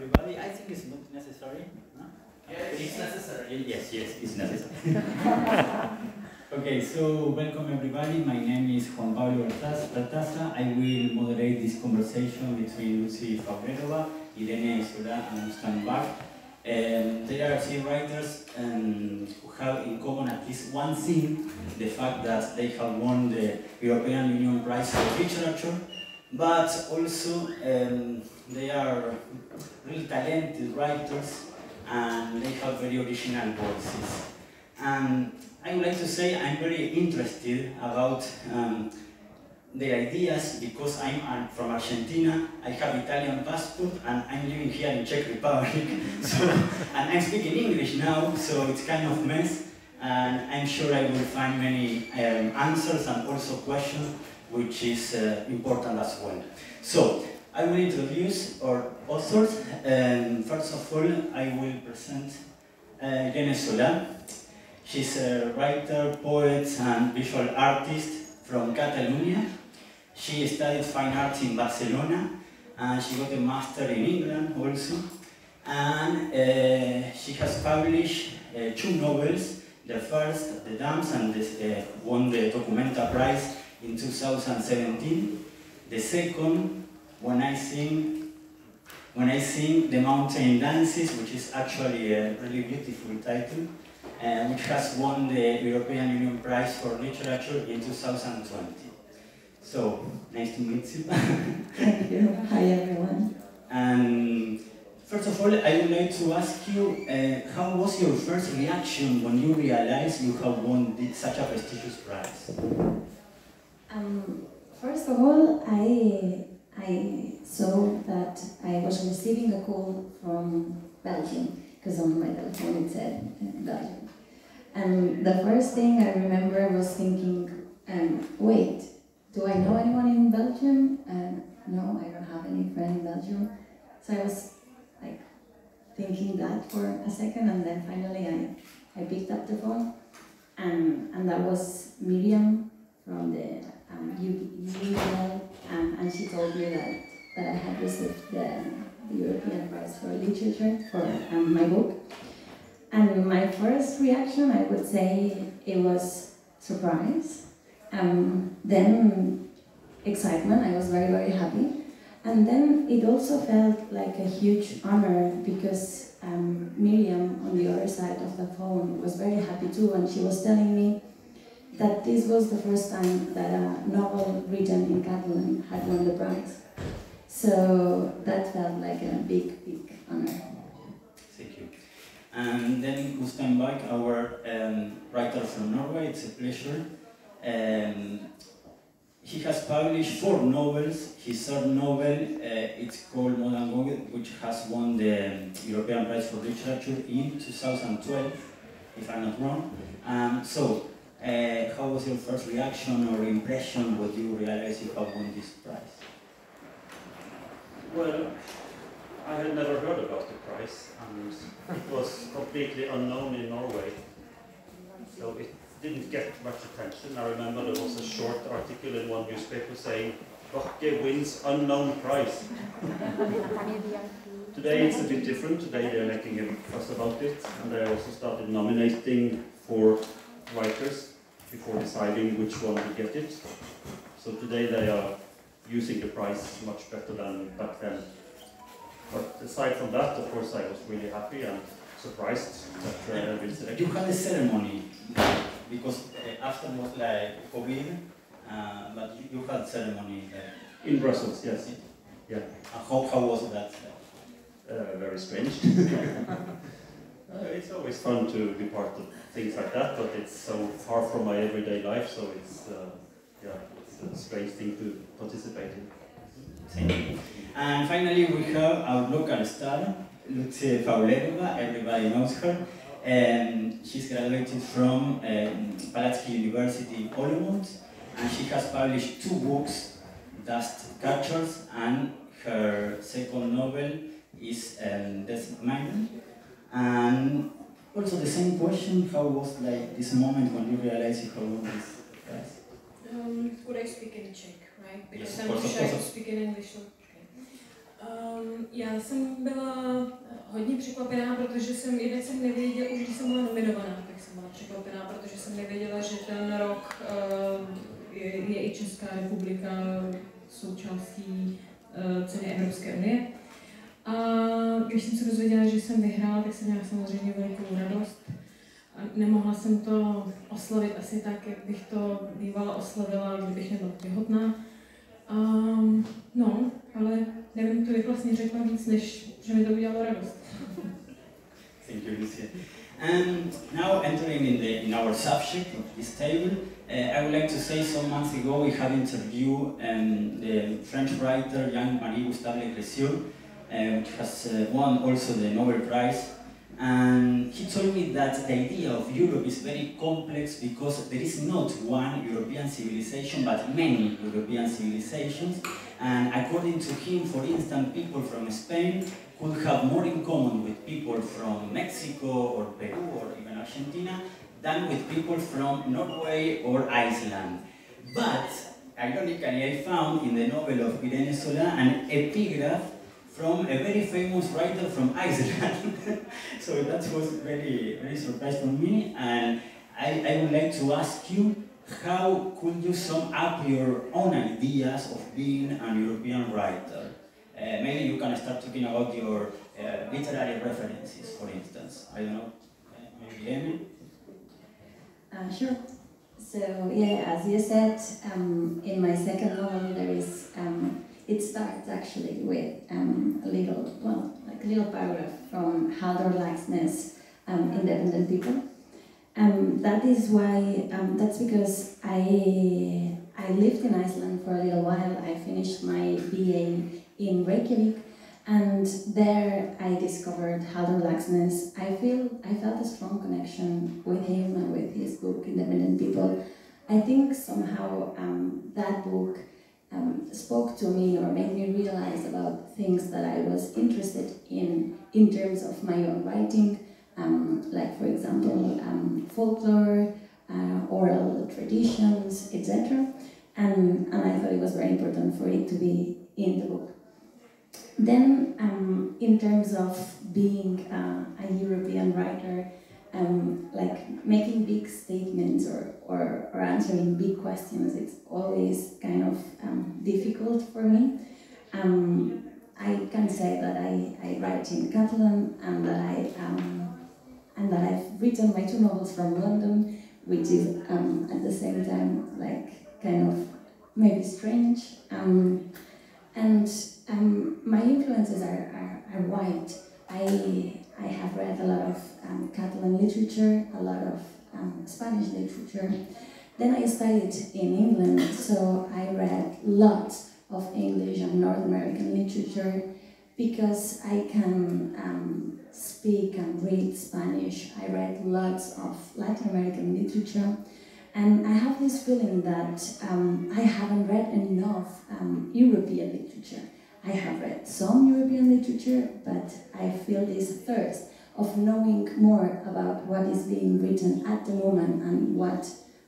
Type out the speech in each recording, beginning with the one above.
everybody. I think it's not necessary. No? Yes, it's necessary. Yes, yes, it's necessary. okay, so welcome everybody. My name is Juan Pablo Bertazza. I will moderate this conversation between Lucy Faulerová, Irene Solá, and Stan Bakke. Um, they are three writers um, who have in common at least one thing, the fact that they have won the European Union Prize for Literature, but also um, they are really talented writers and they have very original voices. And I would like to say I'm very interested about um, ideas because I'm from Argentina, I have Italian passport and I'm living here in Czech Republic. so, and I'm speaking English now, so it's kind of mess. And I'm sure I will find many um, answers and also questions, which is uh, important as well. So, I will introduce our authors. First of all, I will present uh, Irene Solá. She's a writer, poet, and visual artist from Catalonia. She studied fine arts in Barcelona, and she got a master in England also. And uh, she has published uh, two novels. The first, The Dams, and this, uh, won the Documenta Prize in 2017. The second, When I Sing, When I Sing the Mountain Dances, which is actually a really beautiful title, uh, which has won the European Union Prize for Literature in 2020. So, nice to meet you. Thank you. Hi, everyone. And first of all, I would like to ask you, uh, how was your first reaction when you realized you have won such a prestigious prize? Um, first of all, I I saw that I was receiving a call from Belgium because on my telephone it said uh, Belgium. And the first thing I remember was thinking, um, wait, do I know anyone in Belgium? And no, I don't have any friend in Belgium. So I was like thinking that for a second, and then finally I, I picked up the phone, and, and that was Miriam from the um, um, and she told me that, that I had received the, the European Prize for Literature for um, my book. And my first reaction, I would say, it was surprise. Um, then excitement, I was very, very happy. And then it also felt like a huge honor because um, Miriam on the other side of the phone was very happy too, and she was telling me that this was the first time that a novel written in Catalan had won the prize. So that felt like a big, big honor. Thank you. And then Gunstein Bakke, our um, writer from Norway, it's a pleasure. Um, he has published four novels. His third novel, uh, it's called Maud og Aud, which has won the um, European Prize for Literature in 2012, if I'm not wrong. Um, so, uh, how was your first reaction or impression when you realized you have won this prize? Well, I had never heard about the prize, and it was completely unknown in Norway. So it didn't get much attention. I remember there was a short article in one newspaper saying, Bakke wins unknown prize. Today it's a bit different. Today they're making a fuss about it, and they also started nominating four writers before deciding which one would get it. So today they are using the prize much better than back then. But aside from that, of course, I was really happy and surprised that uh, I've been You had a ceremony because uh, after was like COVID, uh, but you, you had ceremony. Uh, In Brussels, yes. Yeah, uh, how, how was that? uh, very strange. uh, it's always fun to be part of things like that, but it's so far from my everyday life, so it's, uh, yeah, it's a strange thing to participate in. Thank you. And finally, we have our local star, Lucie Faulerová. Everybody knows her. Um, she's graduated from um, Palacký University in Olomouc, and she has published two books, Dust Catchers, and her second novel is um, Minor. And also the same question, how was like this moment when you realized you had this prize? Um, would I speak in Czech, right? Yes, Because of I'm course, shy to speak in English. So. Um, já jsem byla hodně překvapená, protože jsem jednak jsem nevěděla, už když jsem byla nominovaná, tak jsem byla překvapená, protože jsem nevěděla, že ten rok uh, je, je i Česká republika součástí uh, ceny Evropské unie. A když jsem se dozvěděla, že jsem vyhrála, tak jsem měla samozřejmě velkou radost. A nemohla jsem to oslavit asi tak, jak bych to bývala oslavila, kdybych nebyla těhotná. Um, no, ale nevím, to bych vlastně řekla víc, než že mi to udělalo radost. Thank you, Lucia. And now entering in, the, in our subject of this table, uh, I would like to say some months ago we had interviewed um, the French writer Jean-Marie Gustave Le which has uh, won also the Nobel Prize. And he told me that the idea of Europe is very complex because there is not one European civilization, but many European civilizations. And according to him, for instance, people from Spain could have more in common with people from Mexico or Peru or even Argentina than with people from Norway or Iceland. But, ironically, I found in the novel of Irene Solá an epigraph from a very famous writer from Iceland. so that was very, very surprising for me. And I, I would like to ask you, how could you sum up your own ideas of being an European writer? Uh, maybe you can start talking about your uh, literary references, for instance. I don't know, uh, maybe Amy? Uh, sure. So yeah, as you said, um, in my second novel there is um, it starts actually with um, a little well like a little paragraph from Halldór Laxness, um, Independent People. Um, that is why um, that's because I I lived in Iceland for a little while. I finished my BA in Reykjavik, and there I discovered Halldór Laxness. I feel I felt a strong connection with him and with his book Independent People. I think somehow um, that book um, spoke to me or made me realize about things that I was interested in in terms of my own writing, um, like for example um, folklore, uh, oral traditions, etc. And, and I thought it was very important for it to be in the book. Then, um, in terms of being uh, a European writer, um, like making big statements or, or, or answering big questions, it's always kind of um, difficult for me. Um, I can say that I, I write in Catalan and that I um, and that I've written my two novels from London, which is um, at the same time like kind of maybe strange. Um, and my influences are, are, are wide. I I have read a lot of um, Catalan literature, a lot of um, Spanish literature. Then I studied in England, so I read lots of English and North American literature because I can um, speak and read Spanish. I read lots of Latin American literature. And I have this feeling that um, I haven't read enough um, European literature. I have read some European literature, but I feel this thirst of knowing more about what is being written at the moment and what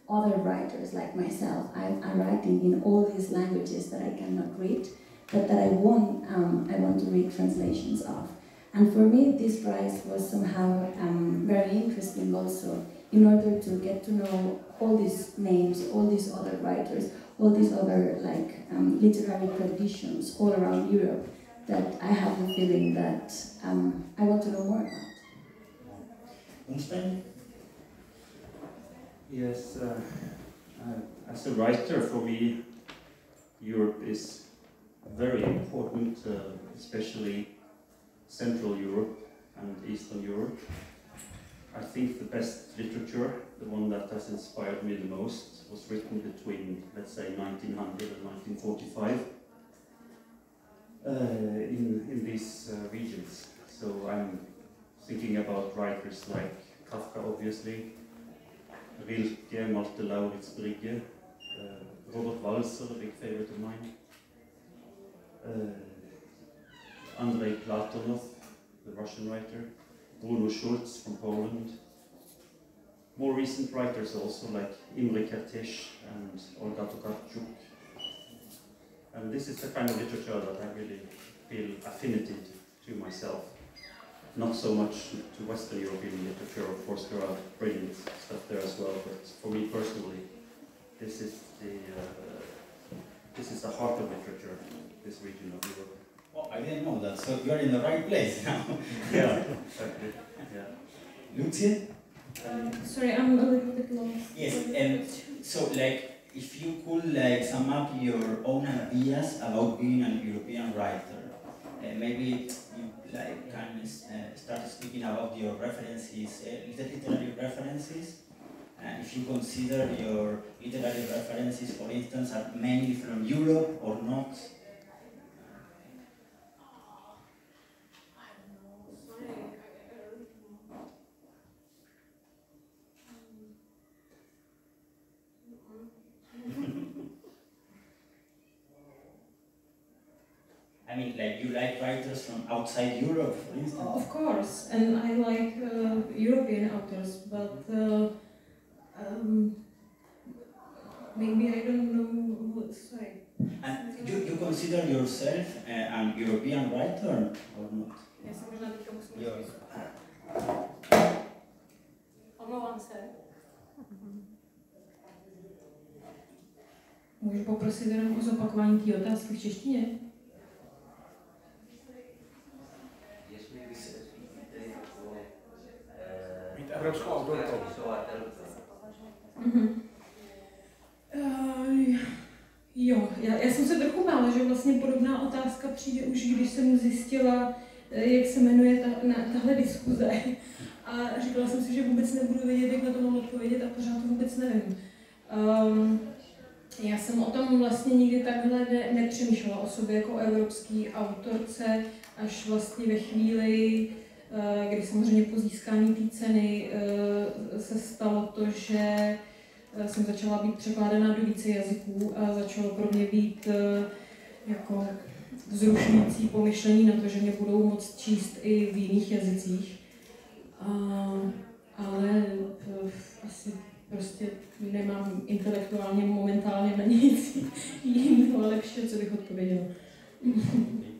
other writers like myself are, writing in all these languages that I cannot read, but that I want, um, I want to read translations of. And for me, this prize was somehow um, very interesting also in order to get to know all these names, all these other writers, all these other like um, literary traditions all around Europe that I have the feeling that um, I want to know more about. Gunstein? Yes, uh, uh, as a writer, for me, Europe is very important, uh, especially Central Europe and Eastern Europe. I think the best literature, the one that has inspired me the most, was written between, let's say, 1900 and 1945 uh, in, in these uh, regions. So I'm thinking about writers like Kafka, obviously, Rilke, Malte Laurids Brigge, uh, Robert Walser, a big favorite of mine, uh, Andrei Platonov, the Russian writer, Bruno Schulz from Poland. More recent writers also like Imre Kertész and Olga Tokarczuk. And this is the kind of literature that I really feel affinity to, myself. Not so much to Western European literature, of course there are brilliant stuff there as well, but for me personally, this is the uh, this is the heart of literature, this region of Europe. Oh, I didn't know that, so you're in the right place now. Yeah, exactly. Yeah. Lucia? Um, sorry, I'm a little bit lost. Yes, and? So, like, if you could like sum up your own ideas about being an European writer, uh, maybe you like can uh, start speaking about your references, uh, literary references. Uh, if you consider your literary references, for instance, are mainly from Europe or not. I mean, like you like writers from outside Europe, for instance. Of course, and I like uh, European authors, but uh, um, maybe I don't know. What, sorry. And you, you consider yourself uh, an European writer or not? Já se možná teďka musím Jo. Omlouvám se. Můžu poprosit jenom o zopakování té otázky v češtině? Evropskou. Mhm. Uh, jo, já, já jsem se trochu bála, že vlastně podobná otázka přijde už, když jsem zjistila, eh, jak se jmenuje ta, na, tahle diskuze. A říkala jsem si, že vůbec nebudu vědět, jak na to mám odpovědět a pořád to vůbec nevím. Um, já jsem o tom vlastně nikdy takhle ne, nepřemýšlela o sobě jako o evropský autorce, až vlastně ve chvíli, kdy samozřejmě po získání té ceny eh, se stalo to, že eh, jsem začala být překládána do více jazyků a začalo pro mě být eh, jako vzrušující pomyšlení na to, že mě budou moct číst i v jiných jazycích. A, ale eh, asi prostě nemám intelektuálně momentálně na nic jiného lepšího, co bych odpověděla.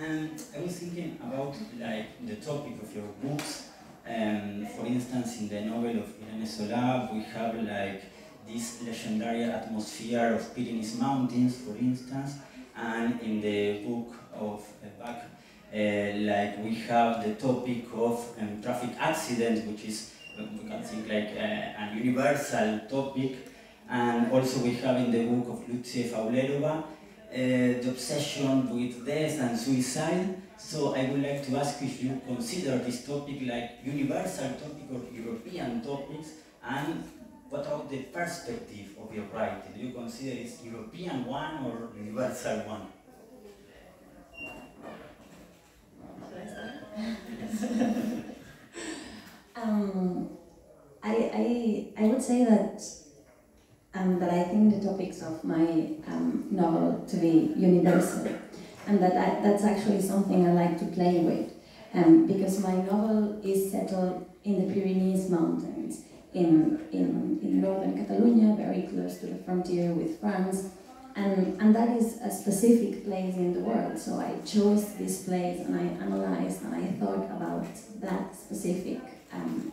And I was thinking about like the topic of your books. Um, for instance, in the novel of Irene we have like this legendary atmosphere of Pyrenees Mountains, for instance, and in the book of uh, Bakke, uh, like we have the topic of um, traffic accidents, which is uh, we can think like uh, universal topic, and also we have in the book of Lucie Faulerová the obsession with death and suicide. So I would like to ask if you consider this topic like universal topic or European topics, and what about the perspective of your writing? Do you consider it's European one or universal one? Um, I, I, I would say that um, that I think the topics of my um, novel to be universal, and that I, that's actually something I like to play with, um, because my novel is settled in the Pyrenees Mountains in, in, in northern Catalonia, very close to the frontier with France, and, and that is a specific place in the world. So I chose this place and I analyzed and I thought about that specific um,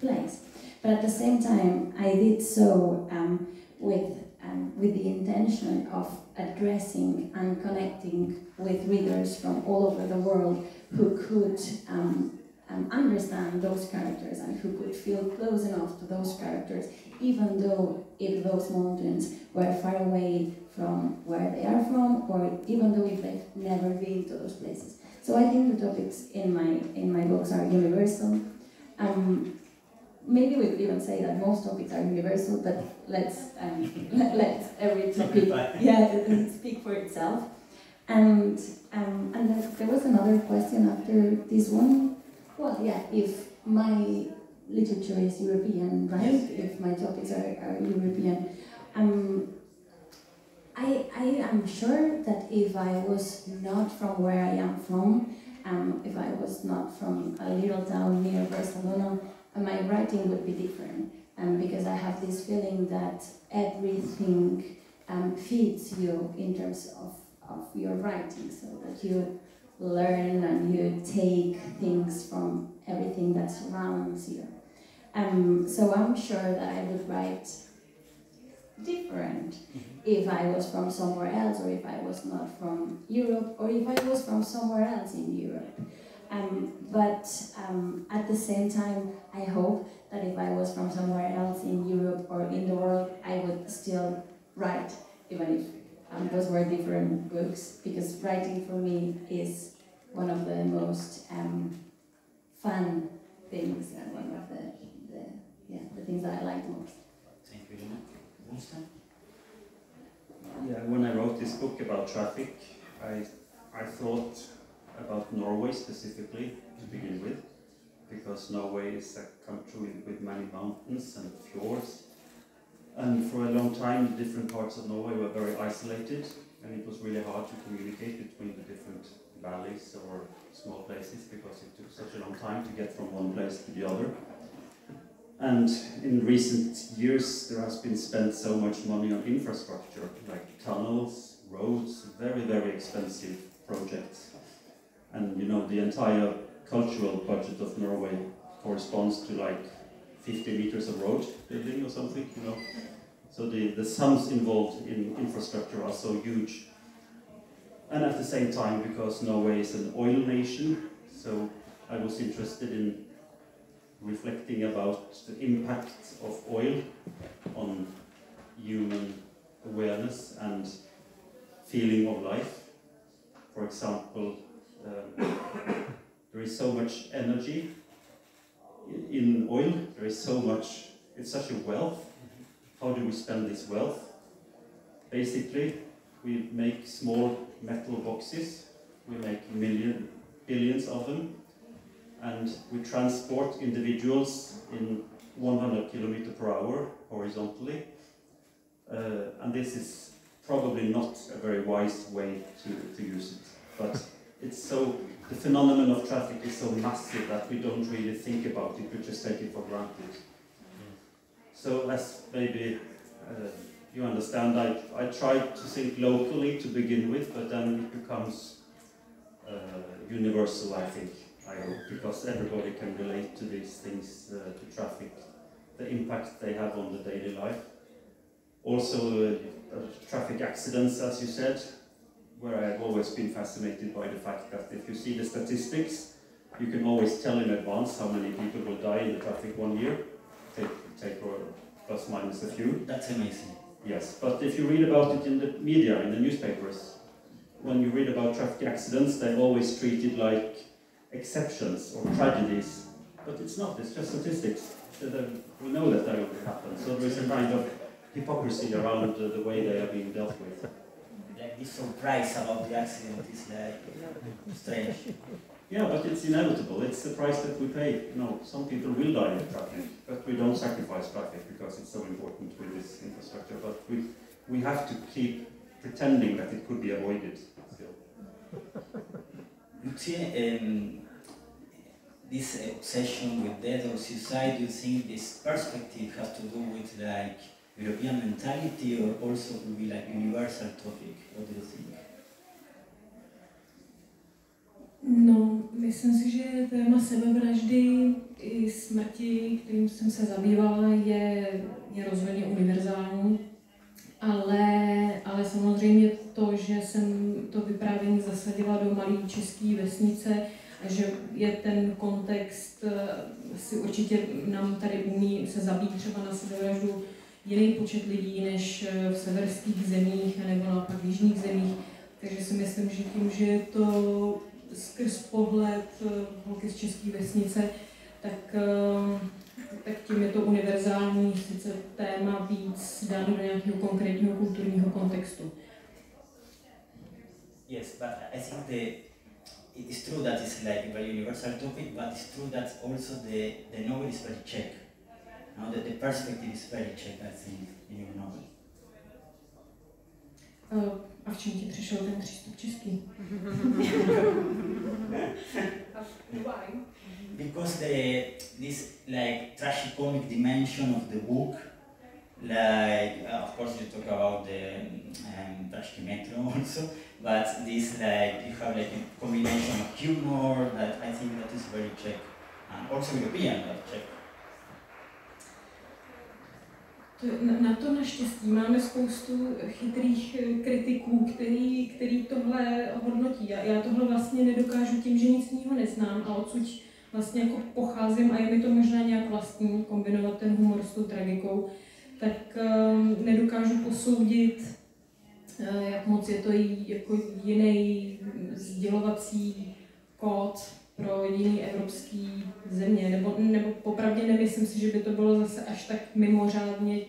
place. But at the same time, I did so um, with, um, with the intention of addressing and connecting with readers from all over the world who could um, um, understand those characters and who could feel close enough to those characters, even though if those mountains were far away from where they are from, or even though if they've never been to those places. So I think the topics in my in my books are universal. Um, maybe we could even say that most topics are universal, but let's um, let, let every topic yeah speak for itself. And um, and there was another question after this one. Well, yeah, if my literature is European, right? Yes. If my topics are, are European, um, I I am sure that if I was not from where I am from, um, if I was not from a little town near Barcelona, my writing would be different. Um, because I have this feeling that everything um, feeds you in terms of, of your writing, so that you learn and you take things from everything that surrounds you. Um, so I'm sure that I would write different if I was from somewhere else, or if I was not from Europe, or if I was from somewhere else in Europe. Um, but um, at the same time, I hope that if I was from somewhere else in Europe or in the world, I would still write, even if um, those were different books, because writing for me is one of the most um, fun things and one of the, the, yeah, the things that I like most. Thank you. Winston? Yeah, when I wrote this book about traffic, I, I thought about Norway specifically to begin with, because Norway is a country with, many mountains and fjords. And for a long time, the different parts of Norway were very isolated, and it was really hard to communicate between the different valleys or small places because it took such a long time to get from one place to the other. And in recent years, there has been spent so much money on infrastructure, like tunnels, roads, very, very expensive projects. And you know, the entire cultural budget of Norway corresponds to like 50 meters of road building or something, you know. So the, the sums involved in infrastructure are so huge. And at the same time, because Norway is an oil nation, so I was interested in reflecting about the impact of oil on human awareness and feeling of life. For example, there is so much energy in- in oil, there is so much, it's such a wealth. How do we spend this wealth? Basically, we make small metal boxes, we make million, billions of them, and we transport individuals in 100 kilometer per hour horizontally. Uh, and this is probably not a very wise way to, to use it. But it's so, the phenomenon of traffic is so massive that we don't really think about it, we just take it for granted. So as maybe uh, you understand, I, I tried to think locally to begin with, but then it becomes uh, universal, I think. I hope, because everybody can relate to these things, uh, to traffic, the impact they have on the daily life. Also, uh, traffic accidents, as you said, where I've always been fascinated by the fact that if you see the statistics, you can always tell in advance how many people will die in the traffic one year, take, take or plus minus a few. That's amazing. Yes, but if you read about it in the media, in the newspapers, when you read about traffic accidents, they are always treated like exceptions or tragedies, but it's not, it's just statistics. That we know that they will happen, so there is a kind of hypocrisy around the way they are being dealt with. Like this surprise about the accident is like strange. Yeah, but it's inevitable, it's the price that we pay. No, some people will die in traffic, but we don't sacrifice traffic because it's so important with this infrastructure, but we, we have to keep pretending that it could be avoided still. Lucia, um, this obsession with death or suicide, do you think this perspective has to do with like European mentality or also could be like universal topic? What do you think? No, myslím si, že téma sebevraždy i smrti, kterým jsem se zabývala, je, je rozhodně univerzální. Ale, ale samozřejmě to, že jsem to vyprávění zasadila do malé české vesnice a že je ten kontext, eh, si určitě nám tady umí se zabít třeba na sebevraždu jiný počet lidí než eh, v severských zemích nebo naopak jižních zemích. Takže si myslím, že tím, že je to skrz pohled eh, holky z české vesnice, tak, eh, tak tím je to univerzální sice téma víc dáno do nějakého konkrétního kulturního kontextu. Yes, but I think the it is true that it's like a very universal topic, but it's true that also the, the novel is very Czech. Now that the perspective is very Czech, I think, in your novel. V čem ti přišel ten přístup český? Because the this like tragicomic dimension of the book, like uh, of course you talk about the um, Trashki Metro also, but this like you have like a combination of humor that I think that is very Czech and also European Czech. Na, to naštěstí máme spoustu chytrých eh, kritiků, který, který tohle hodnotí. Já, já tohle vlastně nedokážu tím, že nic jiného neznám a odsud vlastně jako pocházím a je mi to možná nějak vlastní, kombinovat ten humor s tou tragikou, tak um, nedokážu posoudit, uh, jak moc je to jako jiný sdělovací kód pro jiný evropský země, nebo, nebo popravdě nemyslím si, že by to bylo zase až tak mimořádně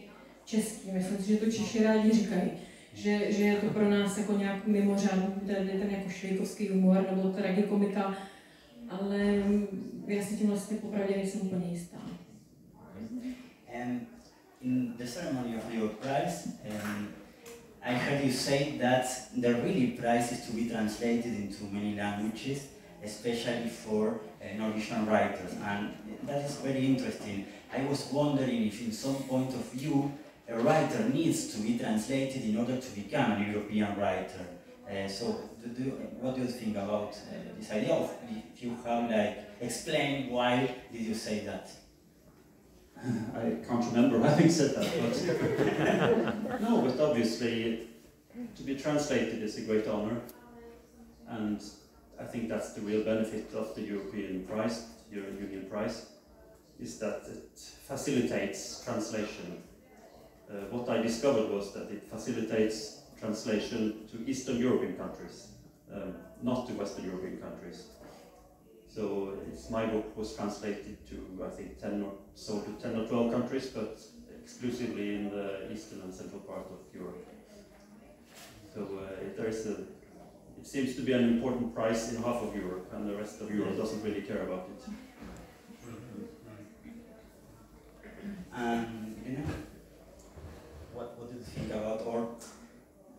český. Myslím si, že to Češi rádi říkají, že, že je to pro nás jako nějak mimořádný, ten, ten jako švejkovský humor nebo tragikomika, ale já si tím vlastně popravdě nejsem úplně jistá. And in the ceremony of your prize, um, I heard you say that the really prize is to be translated into many languages, especially for uh, Norwegian writers, and that is very interesting. I was wondering if, in some point of view, a writer needs to be translated in order to become an European writer. Uh, so, do, do, what do you think about uh, this idea of if you have like explain why did you say that? I can't remember having said that, but no, but obviously to be translated is a great honor, and I think that's the real benefit of the European Prize, European Union Prize, is that it facilitates translation. Uh, what I discovered was that it facilitates translation to Eastern European countries, um, not to Western European countries. So my book was translated to I think 10 or so to 10 or 12 countries, but exclusively in the eastern and central part of Europe. So uh, there is a, it seems to be an important price in half of Europe, and the rest of Europe doesn't really care about it. And you know, what what do you think about or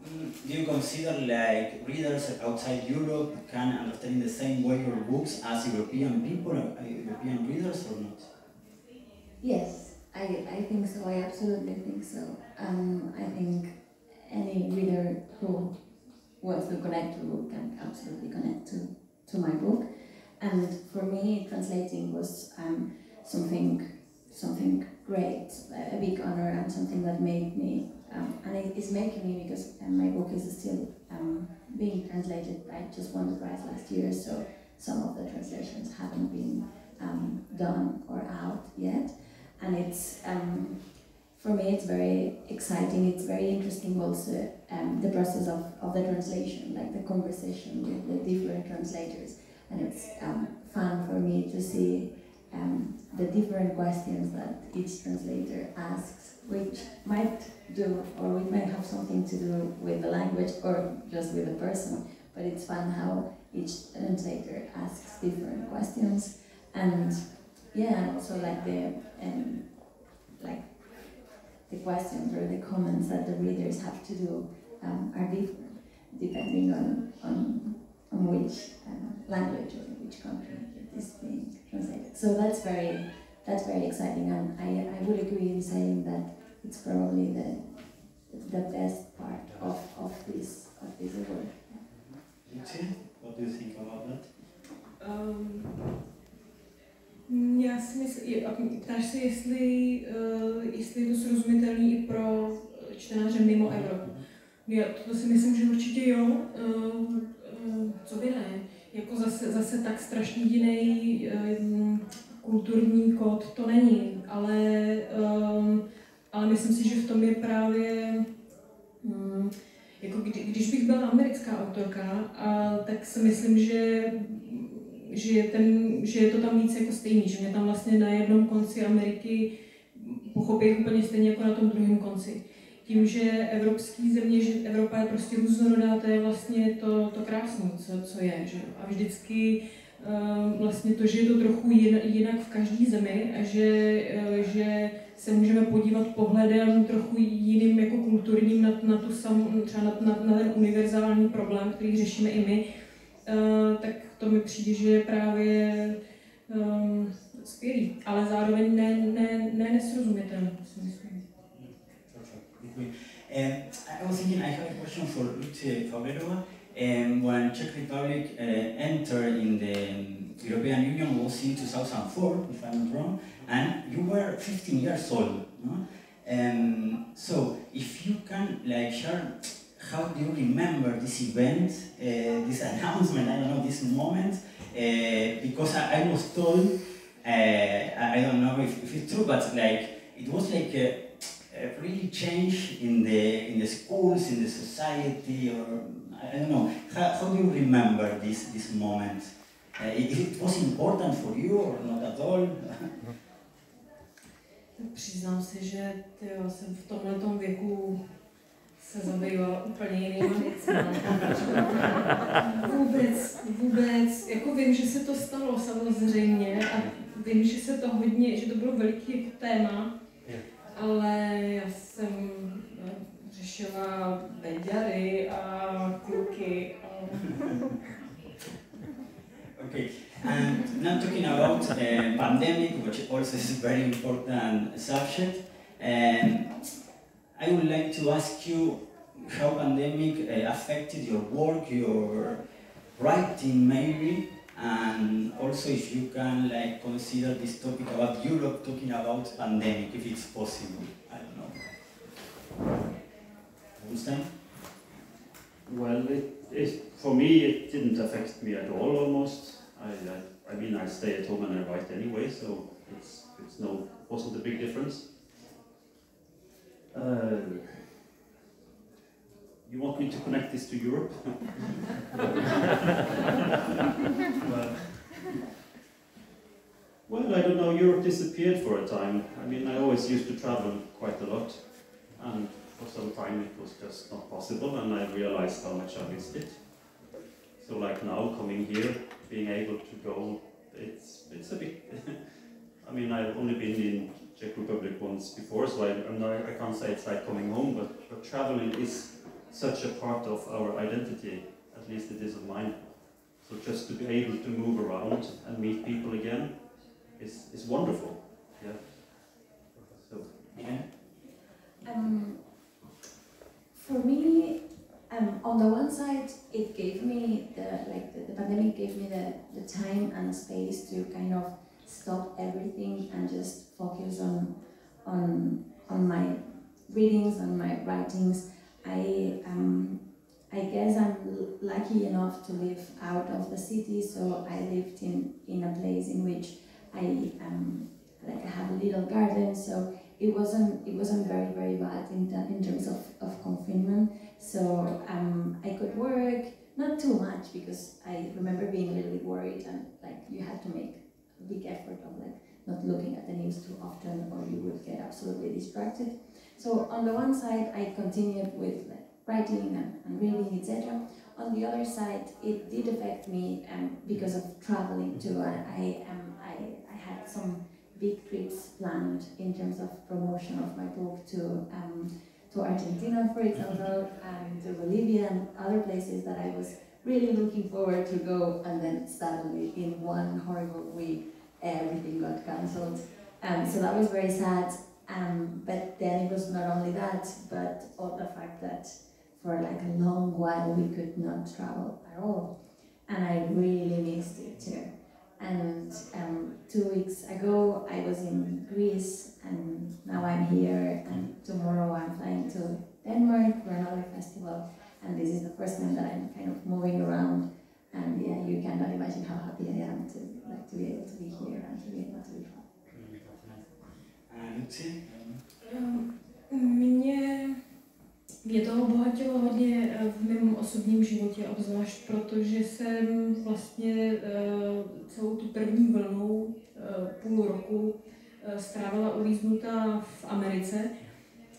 mm, do you consider like readers outside Europe can understand in the same way your books as European people, uh, European readers, or not? Yes, I, I think so. I absolutely think so. Um, I think any reader who wants to connect to book can absolutely connect to, to my book. And for me, translating was um, something something great, a big honor, and something that made me, um, and it is making me because um, my book is still um, being translated. I just won the prize last year, so some of the translations haven't been um, done or out yet and it's um, for me it's very exciting. It's very interesting also um, the process of, of the translation like the conversation with the different translators. And it's um, fun for me to see um, the different questions that each translator asks which might do or it might have something to do with the language or just with the person. But it's fun how each translator asks different questions. And yeah, also like the um, like the questions or the comments that the readers have to do um, are different depending on on, on which um, language or which country it is being translated. So that's very that's very exciting, and I, I would agree in saying that it's probably the the best part of, of this of this award. Lucia, what do you think about that? Um, já si myslím, ptáš se, jestli, uh, jestli je to srozumitelný i pro čtenáře mimo Evropu. Já to si myslím, že určitě jo. Uh, co by ne? Jako zase, zase tak strašně jiný kulturní kód to není, ale, ale myslím si, že v tom je právě um, jako kdy, když bych byla americká autorka, a, tak si myslím, že že je, ten, že je to tam víc jako stejný, že mě tam vlastně na jednom konci Ameriky pochopí úplně stejně jako na tom druhém konci. Tím, že evropský země, že Evropa je prostě různorodá, to je vlastně to, to krásné, co, co je. Že? A vždycky uh, vlastně to, že je to trochu jinak v každé zemi a že, uh, že se můžeme podívat pohledem trochu jiným jako kulturním na, na tu sam, třeba na, na, na ten univerzální problém, který řešíme i my, uh, tak to mi přijde, že je právě um, skvělý, ale zároveň ne, ne, ne nesrozumitelný. Um, I was thinking I have a question for Lucie Fabredoa. um, when Czech Republic uh, entered in the European Union was in 2004, if I'm not wrong, and you were 15 years old. No? Um, so if you can like share how do you remember this event, uh, this announcement, I don't know, this moment, uh, because I, I was told, uh, I I don't know if, if it's true, but like it was like a, a really change in the in the schools, in the society, or I don't know. How, how do you remember this this moment? Uh, if it was important for you or not at all? Přiznám se, že tyjo, jsem v tomhle věku se zabývala úplně jinými věcmi. Vůbec, vůbec, jako vím, že se to stalo samozřejmě a vím, že se to hodně, že to bylo veliký jako téma, ale já jsem eh, řešila beďary a kluky a Okay, and now talking about uh, pandemic, which also is a very important subject, um, I would like to ask you how pandemic uh, affected your work, your writing maybe, and also if you can like consider this topic about Europe talking about pandemic, if it's possible. I don't know. Understand? Well, it, it, for me, it didn't affect me at all almost. I, I, I mean, I stay at home and I write anyway, so it's, it's no, wasn't a big difference. Uh, you want me to connect this to Europe? well, well, I don't know, Europe disappeared for a time. I mean, I always used to travel quite a lot, and for some time it was just not possible, and I realized how much I missed it. So, like now, coming here, being able to go, it's it's a bit. I mean, I've only been in Czech Republic once before, so I, I'm not, I can't say it's like coming home, but, but traveling is such a part of our identity, at least it is of mine. So just to be able to move around and meet people again is, is wonderful. Yeah. So, Yeah. Um, for me, um, on the one side, it gave me the like the, the pandemic gave me the, the time and space to kind of stop everything and just focus on on on my readings and my writings. I um, I guess I'm lucky enough to live out of the city, so I lived in, in a place in which I um, like I have a little garden, so it wasn't it wasn't very very bad in, ter- in terms of, of confinement. So um, I could work not too much because I remember being a little bit worried and like you had to make big effort of like not looking at the news too often or you would get absolutely distracted. So on the one side I continued with like writing and, and reading etc. On the other side it did affect me um, because of traveling too. I, I, um, I, I had some big trips planned in terms of promotion of my book to um, to Argentina, for example, and to Bolivia and other places that I was really looking forward to go, and then suddenly in one horrible week, everything got cancelled. Um, so that was very sad. Um, but then it was not only that, but all the fact that for like a long while we could not travel at all, and I really missed it too. And um, two weeks ago, I was in Greece, and now I'm here. And tomorrow, I'm flying to Denmark for another festival. And this is the first time that I'm kind of moving around. And yeah, you cannot imagine how happy I am to like to be able to be here and to be able to be Lucy? Um, Mě, mě to obohatilo hodně eh, v mém osobním životě, obzvlášť protože jsem vlastně eh, celou tu první vlnu eh, půl roku eh, strávila uvíznutá v Americe,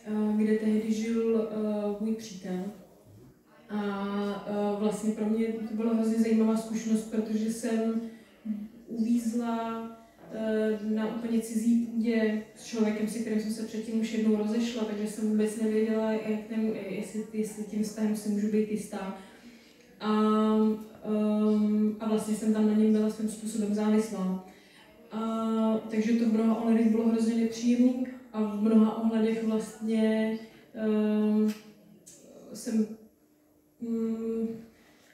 eh, kde tehdy žil eh, můj přítel. A vlastně pro mě to byla hrozně zajímavá zkušenost, protože jsem uvízla eh, na úplně cizí půdě s člověkem, se kterým jsem se předtím už jednou rozešla, takže jsem vůbec nevěděla, jak ten, jestli, jestli tím vztahem si můžu být jistá. A, um, a vlastně jsem tam na něm byla svým způsobem závislá. A, takže to v mnoha ohledech bylo hrozně nepříjemné a v mnoha ohledech vlastně um, jsem um,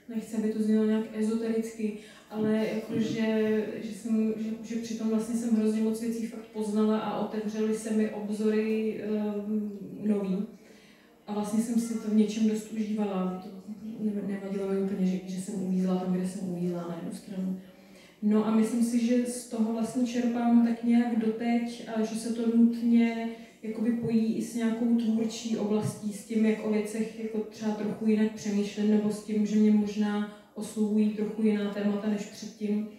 nechci, aby to znělo nějak ezotericky, ale jakože, že, jsem, že, že přitom vlastně jsem hrozně moc věcí fakt poznala a otevřely se mi obzory um, nový. A vlastně jsem si to v něčem dost užívala. To nevadilo mi úplně, že, že jsem uvízla tam, kde jsem uvízla na jednu stranu. No a myslím si, že z toho vlastně čerpám tak nějak doteď a že se to nutně jakoby pojí i s nějakou tvůrčí oblastí, s tím, jak o věcech jako třeba trochu jinak přemýšlím, nebo s tím, že mě možná oslovují trochu jiná témata než předtím,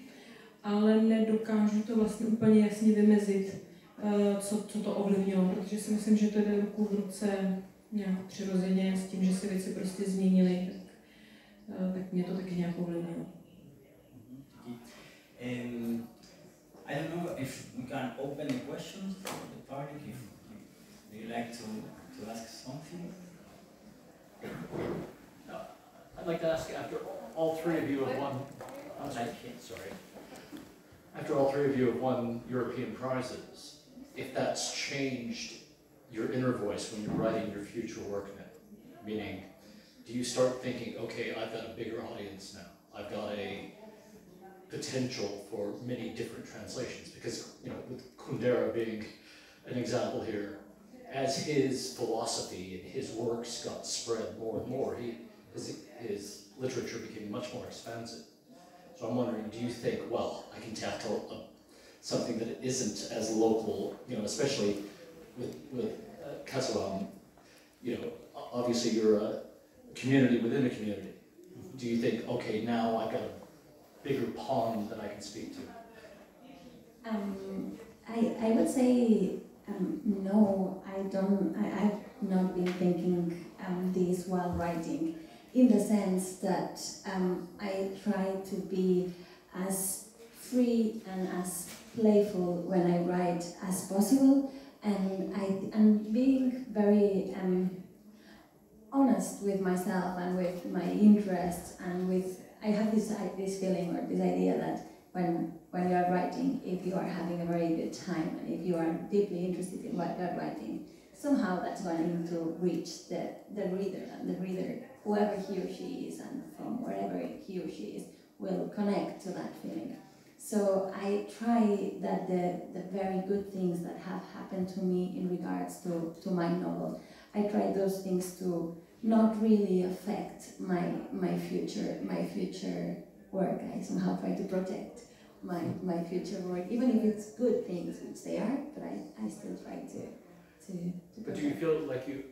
ale nedokážu to vlastně úplně jasně vymezit, eh, co, co to ovlivnilo, protože si myslím, že to jde ruku v ruce nějak přirozeně s tím, že se věci prostě změnily, tak, eh, tak mě to taky nějak ovlivnilo. Um, I don't know if we can open the questions for the party. If, if you like to, to ask something. No, I'd like to ask after all three of you have won. I'm sorry, sorry. After all three of you have won European prizes, if that's changed your inner voice when you're writing your future work now, meaning, do you start thinking, okay, I've got a bigger audience now, I've got a potential for many different translations? Because, you know, with Kundera being an example here, as his philosophy and his works got spread more and more, he, his, his literature became much more expansive. So I'm wondering, do you think, well, I can tackle a, something that isn't as local, you know, especially with, with uh, you know, obviously you're a community within a community. Do you think, okay, now I've got a bigger pond that I can speak to? Um, I, I would say um, no, I don't, I, I've not been thinking um, this while writing in the sense that um, I try to be as free and as playful when I write as possible, and I and being very um, honest with myself and with my interests and with I have this this feeling or this idea that when when you are writing, if you are having a very good time and if you are deeply interested in what you are writing, somehow that's going to reach the, the reader and the reader whoever he or she is and from wherever he or she is will connect to that feeling. So I try that the, the very good things that have happened to me in regards to, to my novel, I try those things to not really affect my my future my future work. I somehow try to protect my my future work, even if it's good things, which they are, but I, I still try to to, to But do you feel like you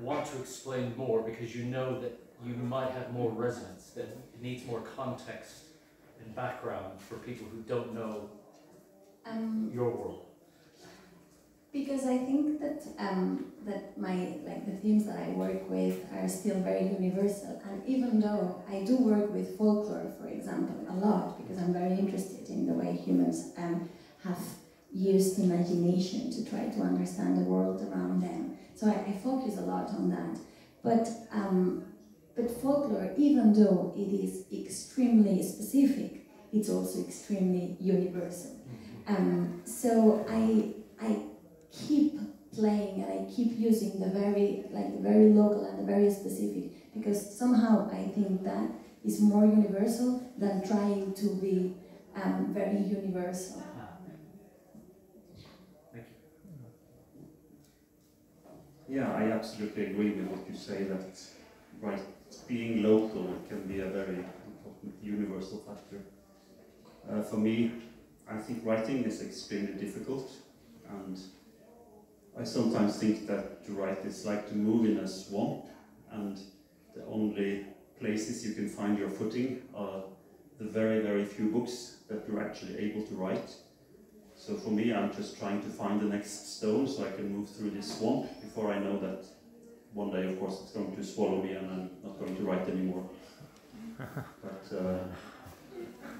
want to explain more because you know that you might have more resonance, that it needs more context and background for people who don't know um, your world? Because I think that um, that my like the themes that I work with are still very universal, and even though I do work with folklore, for example, a lot because I'm very interested in the way humans um, have used imagination to try to understand the world around them. So I, I focus a lot on that. But um, but folklore, even though it is extremely specific, it's also extremely universal. Um, so I I keep playing and I keep using the very like the very local and the very specific because somehow I think that is more universal than trying to be um, very universal. Thank you. Yeah, I absolutely agree with what you say that right being local can be a very important universal factor. Uh, for me, I think writing is extremely difficult and I sometimes think that to write is like to move in a swamp and the only places you can find your footing are the very, very few books that you're actually able to write. So for me, I'm just trying to find the next stone so I can move through this swamp before I know that one day, of course, it's going to swallow me and I'm not going to write anymore. but uh,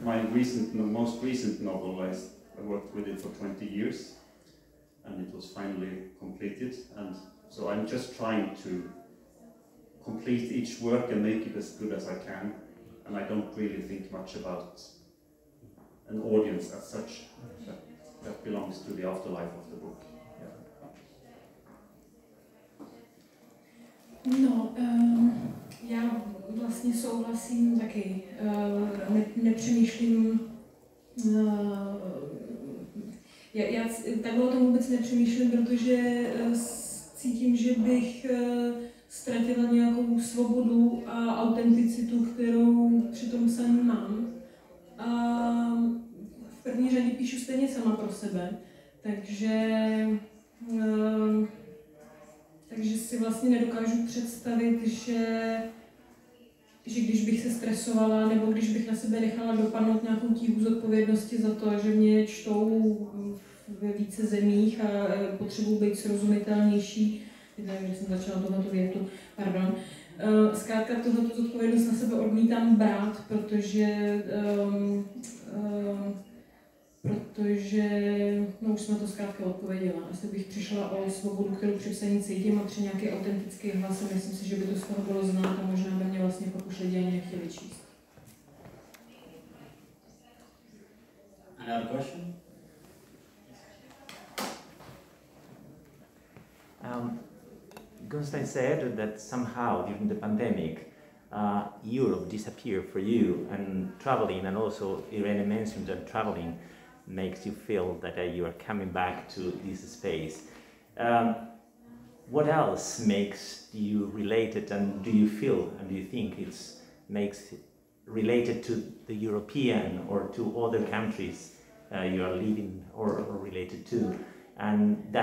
my recent, most recent novel, I, I worked with it for 20 years and it was finally completed. And so I'm just trying to complete each work and make it as good as I can. And I don't really think much about an audience as such. That, that belongs to the afterlife of the book. No, um, já vlastně souhlasím taky. Uh, ne, nepřemýšlím. Uh, já, já takhle o tom vůbec nepřemýšlím, protože s- cítím, že bych uh, ztratila nějakou svobodu a autenticitu, kterou při tom psaní mám. A v první řadě píšu stejně sama pro sebe, takže uh, takže si vlastně nedokážu představit, že, že když bych se stresovala nebo když bych na sebe nechala dopadnout nějakou tíhu zodpovědnosti za to, že mě čtou ve více zemích a e, potřebuji být srozumitelnější, nevím, že jsem začala tohoto větu, pardon, Eh, Zkrátka tohoto zodpovědnost na sebe odmítám brát, protože um, um, protože, no už jsme to zkrátka odpověděla. Jestli bych přišla o svobodu, kterou při psaní cítím a při nějaký autentický hlas, a myslím si, že by to z toho bylo znát a možná by mě vlastně pak už lidi ani nechtěli číst. Another question? Um, Gunstein said that somehow during the pandemic, uh, Europe disappeared for you, and traveling, and also Irene mentioned that traveling makes you feel that uh, you are coming back to this space. Um, what else makes you related, and do you feel, and do you think it's makes it related to the European or to other countries uh, you are living or, or related to? And that